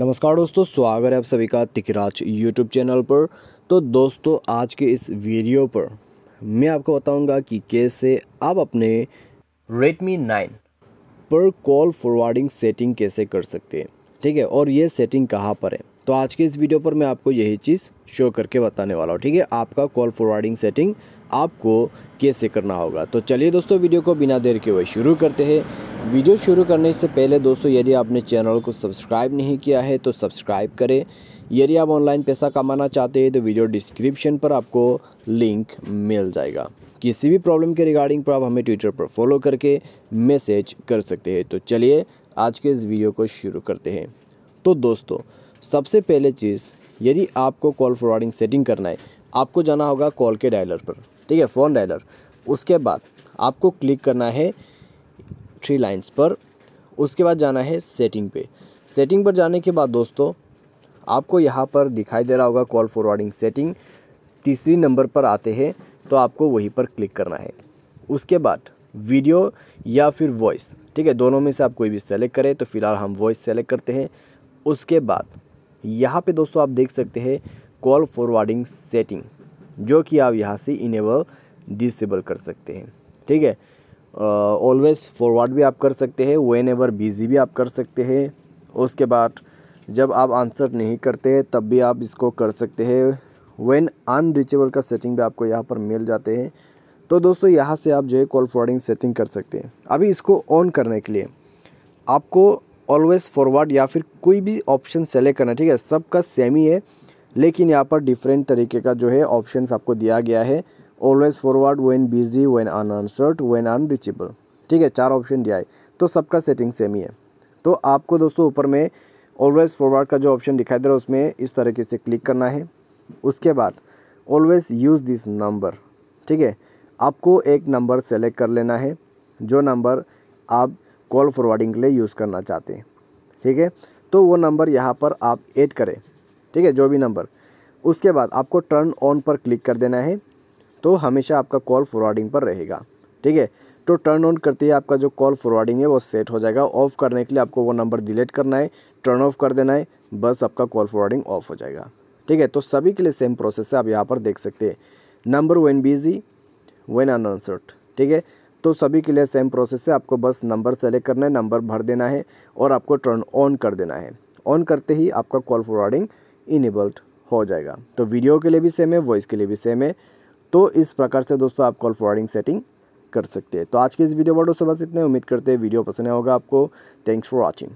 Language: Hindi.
नमस्कार दोस्तों, स्वागत है आप सभी का तिकराज यूट्यूब चैनल पर। तो दोस्तों, आज के इस वीडियो पर मैं आपको बताऊँगा कि कैसे आप अपने Redmi 9 पर कॉल फॉरवर्डिंग सेटिंग कैसे कर सकते हैं। ठीक है, और ये सेटिंग कहाँ पर है? तो आज के इस वीडियो पर मैं आपको यही चीज़ शो करके बताने वाला हूँ। ठीक है, आपका कॉल फॉरवर्डिंग सेटिंग आपको कैसे करना होगा। तो चलिए दोस्तों, वीडियो को बिना देर के हुए शुरू करते हैं। वीडियो शुरू करने से पहले दोस्तों, यदि आपने चैनल को सब्सक्राइब नहीं किया है तो सब्सक्राइब करें। यदि आप ऑनलाइन पैसा कमाना चाहते हैं तो वीडियो डिस्क्रिप्शन पर आपको लिंक मिल जाएगा। किसी भी प्रॉब्लम के रिगार्डिंग पर आप हमें ट्विटर पर फॉलो करके मैसेज कर सकते हैं। तो चलिए, आज के इस वीडियो को शुरू करते हैं। तो दोस्तों, सबसे पहले चीज़, यदि आपको कॉल फॉरवर्डिंग सेटिंग करना है, आपको जाना होगा कॉल के डायलर पर। ठीक है फ़ोन डायलर उसके बाद आपको क्लिक करना है थ्री लाइंस पर। उसके बाद जाना है सेटिंग पे। सेटिंग पर जाने के बाद दोस्तों, आपको यहाँ पर दिखाई दे रहा होगा कॉल फॉरवर्डिंग सेटिंग तीसरी नंबर पर आते हैं तो आपको वहीं पर क्लिक करना है। उसके बाद वीडियो या फिर वॉइस ठीक है? दोनों में से आप कोई भी सेलेक्ट करें तो फ़िलहाल हम वॉइस सेलेक्ट करते हैं। उसके बाद यहाँ पे दोस्तों आप देख सकते हैं कॉल फॉरवर्डिंग सेटिंग जो कि आप यहाँ से इनेबल डिसेबल कर सकते हैं, ठीक है? ऑलवेज फॉरवर्ड भी आप कर सकते हैं वेन एवर बिज़ी भी आप कर सकते हैं। उसके बाद जब आप आंसर नहीं करते हैं तब भी आप इसको कर सकते हैं। वेन अनरीचेबल का सेटिंग भी आपको यहाँ पर मिल जाते हैं। तो दोस्तों, यहाँ से आप जो है कॉल फॉरवर्डिंग सेटिंग कर सकते हैं। अभी इसको ऑन करने के लिए आपको ऑलवेज फॉरवर्ड या फिर कोई भी ऑप्शन सेलेक्ट करना ठीक है? सबका सेम ही है, लेकिन यहाँ पर डिफरेंट तरीके का जो है ऑप्शंस आपको दिया गया है। Always forward when busy when unanswered when unreachable ठीक है, चार ऑप्शन दिया है। तो सबका सेटिंग सेम ही है। तो आपको दोस्तों ऊपर में ऑलवेज फॉरवर्ड का जो ऑप्शन दिखाई दे रहा है, उसमें इस तरीके से क्लिक करना है। उसके बाद ऑलवेज यूज़ दिस नंबर ठीक है, आपको एक नंबर सेलेक्ट कर लेना है, जो नंबर आप कॉल फॉरवर्डिंग के लिए यूज़ करना चाहते हैं। ठीक है तो वो नंबर यहाँ पर आप ऐड करें। ठीक है, जो भी नंबर उसके बाद आपको टर्न ऑन पर क्लिक कर देना है। तो हमेशा आपका कॉल फॉरवर्डिंग पर रहेगा। ठीक है? तो टर्न ऑन करते ही आपका जो कॉल फॉरवर्डिंग है वो सेट हो जाएगा। ऑफ़ करने के लिए आपको वो नंबर डिलीट करना है। टर्न ऑफ़ कर देना है। बस आपका कॉल फॉरवर्डिंग ऑफ़ हो जाएगा। ठीक है? तो सभी के लिए सेम प्रोसेस है। आप यहाँ पर देख सकते हैं। Number when busy when unanswered ठीक है? तो सभी के लिए सेम प्रोसेस है। आपको बस नंबर सेलेक्ट करना है। नंबर भर देना है और आपको टर्न ऑन कर देना है। ऑन करते ही आपका कॉल फॉरवर्डिंग इनेबल्ड हो जाएगा। तो वीडियो के लिए भी सेम है वॉइस के लिए भी सेम है। तो इस प्रकार से दोस्तों आप कॉल फॉरवर्डिंग सेटिंग कर सकते हैं। तो आज के इस वीडियो पर दोस्तों बस इतने उम्मीद करते हैं वीडियो पसंद होगा आपको। Thanks for watching